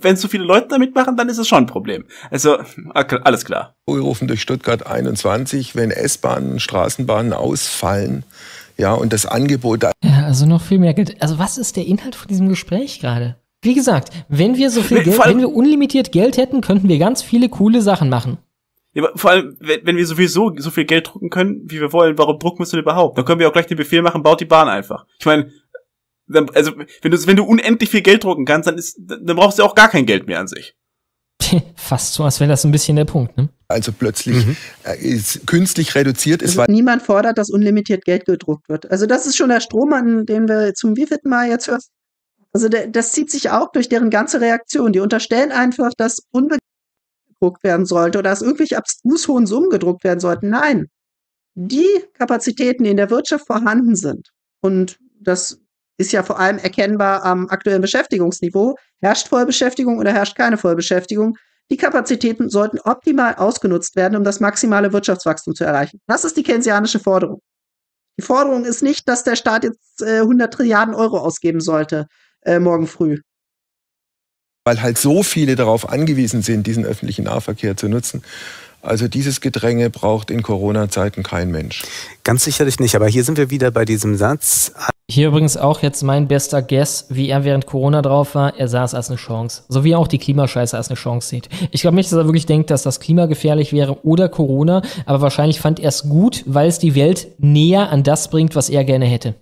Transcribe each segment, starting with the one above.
wenn so viele Leute damit machen, dann ist es schon ein Problem. Also, alles klar. Rufen durch Stuttgart 21, wenn S-Bahnen, Straßenbahnen ausfallen, ja, und das Angebot. Ja, also noch viel mehr Geld. Also, was ist der Inhalt von diesem Gespräch gerade? Wie gesagt, wenn wir so viel Geld, wenn wir unlimitiert Geld hätten, könnten wir ganz viele coole Sachen machen. Ja, aber vor allem, wenn, wenn wir sowieso so viel Geld drucken können, wie wir wollen, warum drucken wir es denn überhaupt? Dann können wir auch gleich den Befehl machen, baut die Bahn einfach. Ich meine, also wenn du wenn du unendlich viel Geld drucken kannst, dann ist dann brauchst du auch gar kein Geld mehr an sich. Fast so, als wäre das ein bisschen der Punkt, ne? Also plötzlich mhm. Äh, ist künstlich reduziert ist. Also niemand fordert, dass unlimitiert Geld gedruckt wird. Also das ist schon der Strom, an den wir zum wievielten Mal jetzt hören. Also der, das zieht sich auch durch deren ganze Reaktion. Die unterstellen einfach, dass unbegrenzt gedruckt werden sollte oder dass irgendwelche abstrus hohen Summen gedruckt werden sollten. Nein. Die Kapazitäten, die in der Wirtschaft vorhanden sind, und das ist ja vor allem erkennbar am aktuellen Beschäftigungsniveau, herrscht Vollbeschäftigung oder herrscht keine Vollbeschäftigung, die Kapazitäten sollten optimal ausgenutzt werden, um das maximale Wirtschaftswachstum zu erreichen. Das ist die keynesianische Forderung. Die Forderung ist nicht, dass der Staat jetzt äh, 100 Trilliarden Euro ausgeben sollte äh, morgen früh weil halt so viele darauf angewiesen sind, diesen öffentlichen Nahverkehr zu nutzen. Also dieses Gedränge braucht in Corona-Zeiten kein Mensch. Ganz sicherlich nicht, aber hier sind wir wieder bei diesem Satz. Hier übrigens auch jetzt mein bester Guess, wie er während Corona drauf war. Er sah es als eine Chance. So wie er auch die Klimascheiße als eine Chance sieht. Ich glaube nicht, dass er wirklich denkt, dass das Klima gefährlich wäre oder Corona, aber wahrscheinlich fand er es gut, weil es die Welt näher an das bringt, was er gerne hätte.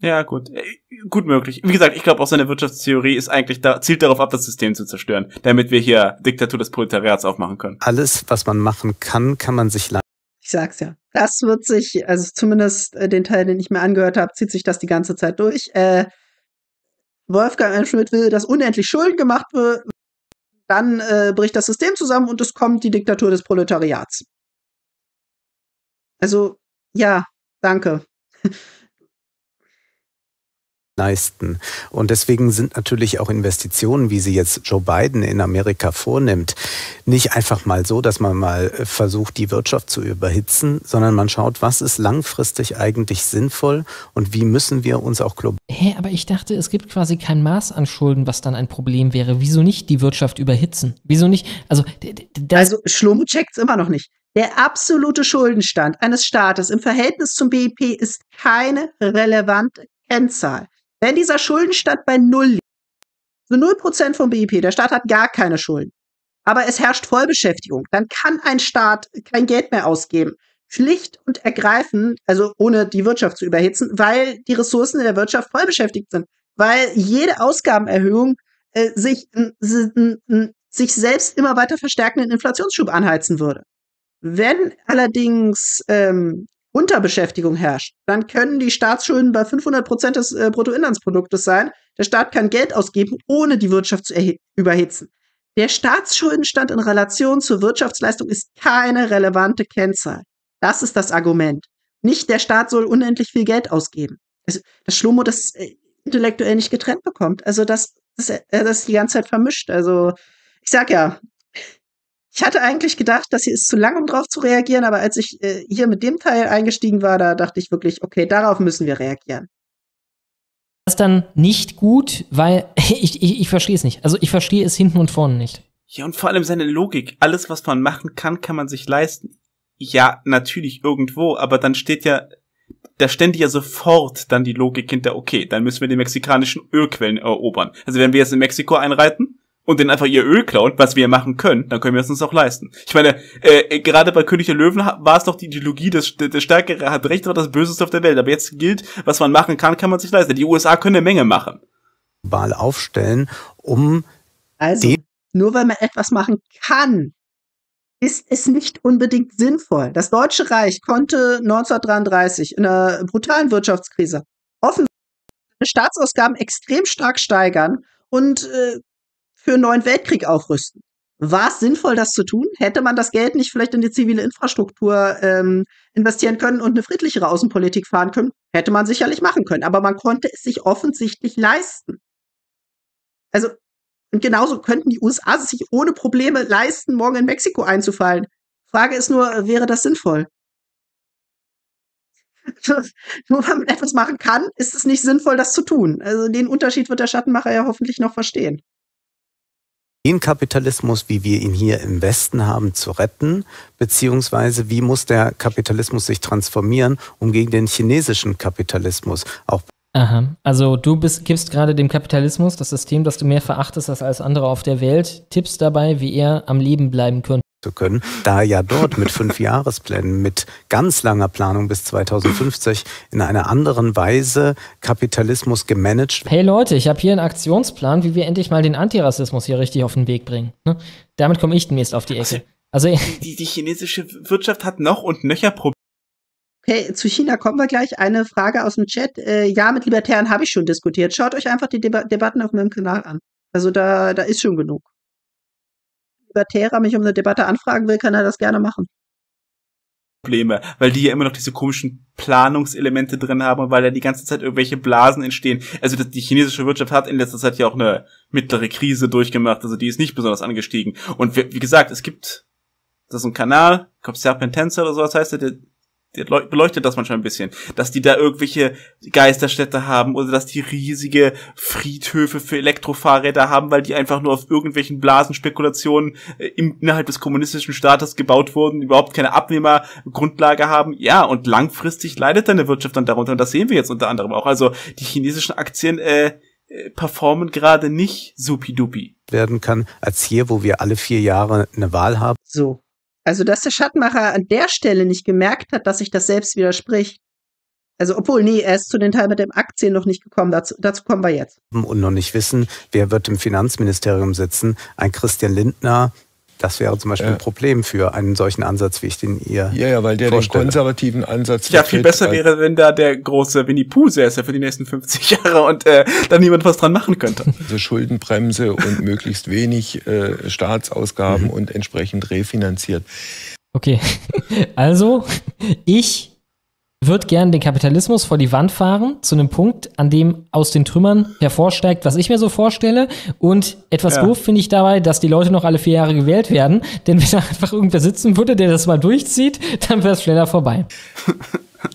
Ja, gut. Äh, gut möglich. Wie gesagt, ich glaube auch seine Wirtschaftstheorie ist eigentlich da, zielt darauf ab, das System zu zerstören, damit wir hier Diktatur des Proletariats aufmachen können. Alles, was man machen kann, kann man sich leisten. Ich sag's ja. Das wird sich, also zumindest äh, den Teil, den ich mir angehört habe, zieht sich das die ganze Zeit durch. Äh, Wolfgang Schmidt will, dass unendlich Schulden gemacht wird, dann äh, bricht das System zusammen und es kommt die Diktatur des Proletariats. Also, ja, danke leisten. Und deswegen sind natürlich auch Investitionen, wie sie jetzt Joe Biden in Amerika vornimmt, nicht einfach mal so, dass man mal versucht, die Wirtschaft zu überhitzen, sondern man schaut, was ist langfristig eigentlich sinnvoll und wie müssen wir uns auch global. Hä, aber ich dachte, es gibt quasi kein Maß an Schulden, was dann ein Problem wäre. Wieso nicht die Wirtschaft überhitzen? Wieso nicht? Also, also Schlomo checkt's immer noch nicht. Der absolute Schuldenstand eines Staates im Verhältnis zum BIP ist keine relevante Kennzahl. Wenn dieser Schuldenstand bei Null liegt, so 0% vom BIP, der Staat hat gar keine Schulden, aber es herrscht Vollbeschäftigung, dann kann ein Staat kein Geld mehr ausgeben. Schlicht und ergreifend, also ohne die Wirtschaft zu überhitzen, weil die Ressourcen in der Wirtschaft vollbeschäftigt sind. Weil jede Ausgabenerhöhung äh, sich, sich selbst immer weiter verstärkenden Inflationsschub anheizen würde. Wenn allerdings ähm, Unterbeschäftigung herrscht, dann können die Staatsschulden bei 500 Prozent des äh, Bruttoinlandsproduktes sein. Der Staat kann Geld ausgeben, ohne die Wirtschaft zu überhitzen. Der Staatsschuldenstand in Relation zur Wirtschaftsleistung ist keine relevante Kennzahl. Das ist das Argument. Nicht der Staat soll unendlich viel Geld ausgeben. Also, das Schlomo das äh, intellektuell nicht getrennt bekommt. Also das, das, äh, das ist die ganze Zeit vermischt. Also ich sag ja, ich hatte eigentlich gedacht, das hier ist zu lang, um drauf zu reagieren, aber als ich äh, hier mit dem Teil eingestiegen war, da dachte ich wirklich, okay, darauf müssen wir reagieren. Das ist dann nicht gut, weil ich, ich, ich verstehe es nicht. Also ich verstehe es hinten und vorne nicht. Ja, und vor allem seine Logik. Alles, was man machen kann, kann man sich leisten. Ja, natürlich irgendwo, aber dann steht ja, da stände ja sofort dann die Logik hinter, okay, dann müssen wir die mexikanischen Ölquellen erobern. Also wenn wir jetzt in Mexiko einreiten, und denen einfach ihr Öl klauen, was wir machen können, dann können wir es uns auch leisten. Ich meine, äh, gerade bei König der Löwen war es doch die Ideologie, des, der Stärkere hat Recht oder das Böseste auf der Welt. Aber jetzt gilt, was man machen kann, kann man sich leisten. Die USA können eine Menge machen. Global aufstellen, um also, nur weil man etwas machen kann, ist es nicht unbedingt sinnvoll. Das Deutsche Reich konnte 1933 in einer brutalen Wirtschaftskrise offen Staatsausgaben extrem stark steigern und äh, für einen neuen Weltkrieg aufrüsten. War es sinnvoll, das zu tun? Hätte man das Geld nicht vielleicht in die zivile Infrastruktur ähm, investieren können und eine friedlichere Außenpolitik fahren können? Hätte man sicherlich machen können, aber man konnte es sich offensichtlich leisten. Also, und genauso könnten die USA sich ohne Probleme leisten, morgen in Mexiko einzufallen. Frage ist nur, wäre das sinnvoll? nur weil man etwas machen kann, ist es nicht sinnvoll, das zu tun. Also den Unterschied wird der Schattenmacher ja hoffentlich noch verstehen. Den Kapitalismus, wie wir ihn hier im Westen haben, zu retten? Beziehungsweise wie muss der Kapitalismus sich transformieren, um gegen den chinesischen Kapitalismus auch Aha. Also du bist, gibst gerade dem Kapitalismus, das System, das du mehr verachtest als alles andere auf der Welt, Tipps dabei, wie er am Leben bleiben könnte. Zu können, da ja dort mit fünf Jahresplänen, mit ganz langer Planung bis 2050 in einer anderen Weise Kapitalismus gemanagt Hey Leute, ich habe hier einen Aktionsplan, wie wir endlich mal den Antirassismus hier richtig auf den Weg bringen. Ne? Damit komme ich demnächst auf die Ecke. Also Die, die chinesische Wirtschaft hat noch und nöcher Probleme. Okay, zu China kommen wir gleich. Eine Frage aus dem Chat. Äh, ja, mit Libertären habe ich schon diskutiert. Schaut euch einfach die Deba Debatten auf meinem Kanal an. Also da, da ist schon genug. Libertärer mich um eine Debatte anfragen will, kann er das gerne machen. Probleme, weil die ja immer noch diese komischen Planungselemente drin haben und weil ja die ganze Zeit irgendwelche Blasen entstehen. Also die chinesische Wirtschaft hat in letzter Zeit ja auch eine mittlere Krise durchgemacht, also die ist nicht besonders angestiegen. Und wie, gesagt, es gibt, das ist ein Kanal, ich glaube Serpentenser oder sowas heißt der, beleuchtet das manchmal ein bisschen, dass die da irgendwelche Geisterstädte haben oder dass die riesige Friedhöfe für Elektrofahrräder haben, weil die einfach nur auf irgendwelchen Blasenspekulationen äh, innerhalb des kommunistischen Staates gebaut wurden, überhaupt keine Abnehmergrundlage haben. Ja, und langfristig leidet deine Wirtschaft dann darunter und das sehen wir jetzt unter anderem auch. Also die chinesischen Aktien äh, äh, performen gerade nicht supidupi. werden kann, als hier, wo wir alle vier Jahre eine Wahl haben. So. Also, dass der Schattenmacher an der Stelle nicht gemerkt hat, dass sich das selbst widerspricht. Also, obwohl, nee, er ist zu den Teil mit dem Aktien noch nicht gekommen. Dazu, dazu kommen wir jetzt. und noch nicht wissen, wer wird im Finanzministerium sitzen. Ein Christian Lindner, das wäre zum Beispiel Ja. ein Problem für einen solchen Ansatz, wie ich den ihr Ja, ja, weil der den vorstelle. konservativen Ansatz Ja, viel besser wäre, wenn da der große Winnie Pooh säße für die nächsten 50 Jahre und äh, da niemand was dran machen könnte. Also Schuldenbremse und möglichst wenig äh, Staatsausgaben und entsprechend refinanziert. Okay. Also, ich würde gern den Kapitalismus vor die Wand fahren, zu einem Punkt, an dem aus den Trümmern hervorsteigt, was ich mir so vorstelle. Und etwas Ja. doof finde ich dabei, dass die Leute noch alle vier Jahre gewählt werden. Denn wenn da einfach irgendwer sitzen würde, der das mal durchzieht, dann wäre es schneller vorbei.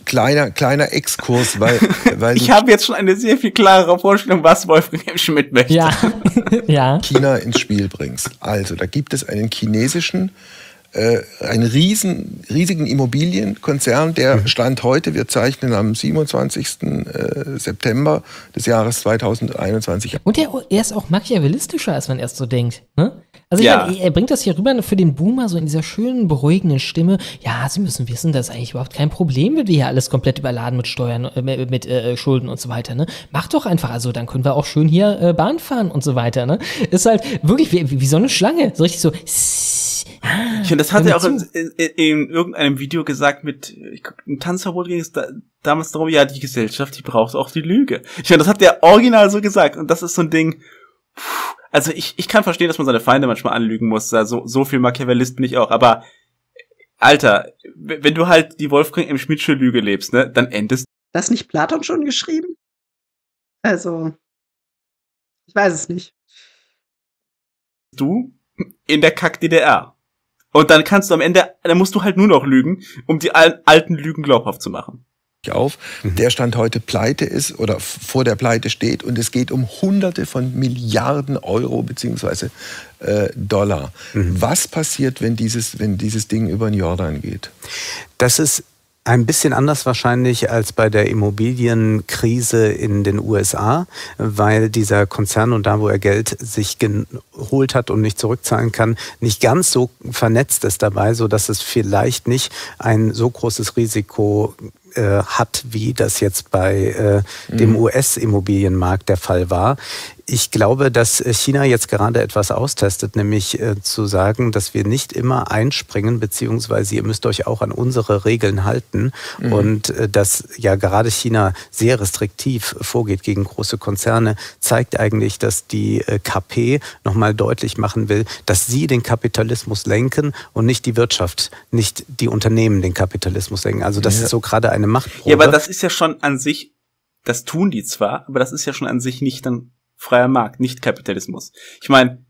Kleiner, kleiner Exkurs, weil, weil Ich habe jetzt schon eine sehr viel klarere Vorstellung, was Wolfgang M. Schmidt möchte. Ja, ja. China ins Spiel bringst. Also, da gibt es einen chinesischen, äh, einen riesen, riesigen Immobilienkonzern, der Stand heute, wir zeichnen am 27. Äh, September des Jahres 2021 Und er, er ist auch machiavellistischer, als man erst so denkt. Ne? Also ich Ja. meine, er bringt das hier rüber für den Boomer so in dieser schönen, beruhigenden Stimme. Ja, Sie müssen wissen, dass eigentlich überhaupt kein Problem wird, wir hier alles komplett überladen mit Steuern, äh, mit, mit äh, Schulden und so weiter. Ne? Macht doch einfach, also dann können wir auch schön hier äh, Bahn fahren und so weiter. Ne? Ist halt wirklich wie, wie so eine Schlange. So richtig so. Ah, Ich finde, das hat er auch in, in, in irgendeinem Video gesagt mit, ich glaub, ein Tanzverbot ging es da, damals darum, ja, die Gesellschaft, die braucht auch die Lüge. Ich meine, das hat der original so gesagt und das ist so ein Ding, puh, also ich, ich kann verstehen, dass man seine Feinde manchmal anlügen muss, also so viel Machiavellist bin ich auch, aber Alter, wenn du halt die Wolfgang M. Schmidtsche Lüge lebst, ne, dann endest Das nicht Platon schon geschrieben? Also, ich weiß es nicht. du in der Kack-DDR. Und dann kannst du am Ende, dann musst du halt nur noch lügen, um die al alten Lügen glaubhaft zu machen. auf, der Stand heute pleite ist oder vor der Pleite steht und es geht um Hunderte von Milliarden Euro beziehungsweise äh, Dollar. Was passiert, wenn dieses, wenn dieses Ding über den Jordan geht? Das ist ein bisschen anders wahrscheinlich als bei der Immobilienkrise in den USA, weil dieser Konzern und da, wo er Geld sich geholt hat und nicht zurückzahlen kann, nicht ganz so vernetzt ist dabei, so dass es vielleicht nicht ein so großes Risiko äh, hat, wie das jetzt bei äh, dem US-Immobilienmarkt der Fall war. Ich glaube, dass äh, China jetzt gerade etwas austestet, nämlich äh, zu sagen, dass wir nicht immer einspringen, beziehungsweise ihr müsst euch auch an unsere Regeln halten. Und äh, dass ja gerade China sehr restriktiv vorgeht gegen große Konzerne, zeigt eigentlich, dass die äh, KP nochmal deutlich machen will, dass sie den Kapitalismus lenken und nicht die Wirtschaft, nicht die Unternehmen den Kapitalismus lenken. Also das Ja. ist so gerade eine Machtprobe. Ja, aber das ist ja schon an sich, das tun die zwar, aber das ist ja schon an sich nicht ein freier Markt, nicht Kapitalismus. Ich meine,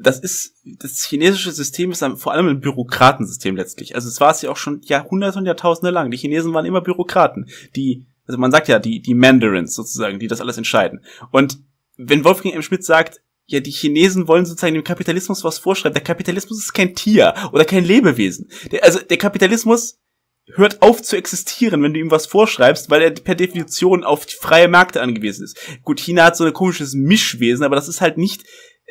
das ist, das chinesische System ist vor allem ein Bürokratensystem letztlich. Also es war es ja auch schon Jahrhunderte und Jahrtausende lang. Die Chinesen waren immer Bürokraten, die, also man sagt ja, die, die Mandarins sozusagen, die das alles entscheiden. Und wenn Wolfgang M. Schmidt sagt, ja, die Chinesen wollen sozusagen dem Kapitalismus was vorschreiben. Der Kapitalismus ist kein Tier oder kein Lebewesen. Der, also der Kapitalismus hört auf zu existieren, wenn du ihm was vorschreibst, weil er per Definition auf freie Märkte angewiesen ist. Gut, China hat so ein komisches Mischwesen, aber das ist halt nicht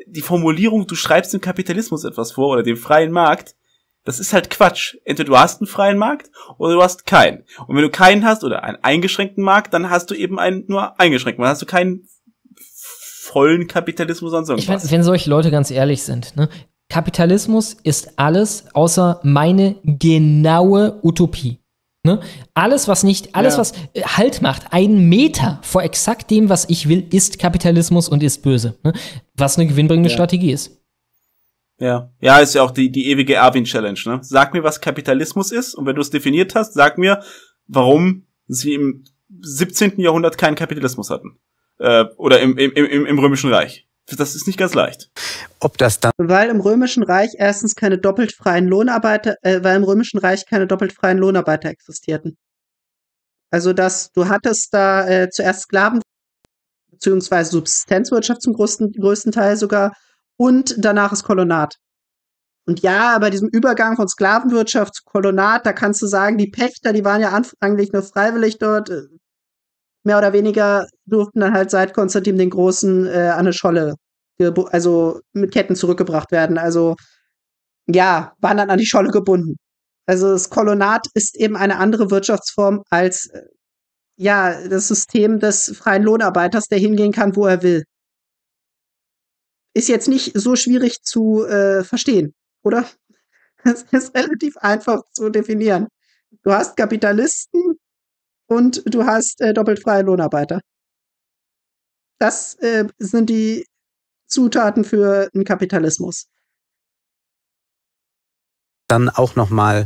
die Formulierung, du schreibst dem Kapitalismus etwas vor oder dem freien Markt. Das ist halt Quatsch. Entweder du hast einen freien Markt oder du hast keinen. Und wenn du keinen hast oder einen eingeschränkten Markt, dann hast du eben einen nur eingeschränkten. Dann hast du keinen vollen Kapitalismus an sonst ich mein, Wenn solche Leute ganz ehrlich sind, ne? Kapitalismus ist alles außer meine genaue Utopie. Ne? Alles, was nicht, alles, ja. was äh, Halt macht, einen Meter vor exakt dem, was ich will, ist Kapitalismus und ist böse. Ne? Was eine gewinnbringende ja. Strategie ist. Ja, ja, ist ja auch die, die ewige Erwin-Challenge. Ne? Sag mir, was Kapitalismus ist und wenn du es definiert hast, sag mir, warum sie im 17. Jahrhundert keinen Kapitalismus hatten. Äh, oder im, im, im, im Römischen Reich. Das ist nicht ganz leicht. Ob das dann. Weil im Römischen Reich erstens keine doppelt freien Lohnarbeiter, äh, weil im Römischen Reich keine doppelt freien Lohnarbeiter existierten. Also dass du hattest da äh, zuerst Sklaven beziehungsweise Subsistenzwirtschaft zum größten, größten Teil sogar und danach ist Kolonat. Und ja, bei diesem Übergang von Sklavenwirtschaft zu Kolonat, da kannst du sagen, die Pächter, die waren ja anfänglich nur freiwillig dort, äh, mehr oder weniger durften dann halt seit Konstantin den Großen äh, an eine Scholle, also mit Ketten zurückgebracht werden. Also ja, waren dann an die Scholle gebunden. Also das Kolonat ist eben eine andere Wirtschaftsform als äh, ja das System des freien Lohnarbeiters, der hingehen kann, wo er will. Ist jetzt nicht so schwierig zu äh, verstehen, oder? Es ist relativ einfach zu definieren. Du hast Kapitalisten, und du hast äh, doppelt freie Lohnarbeiter. Das äh, sind die Zutaten für einen Kapitalismus. Dann auch noch mal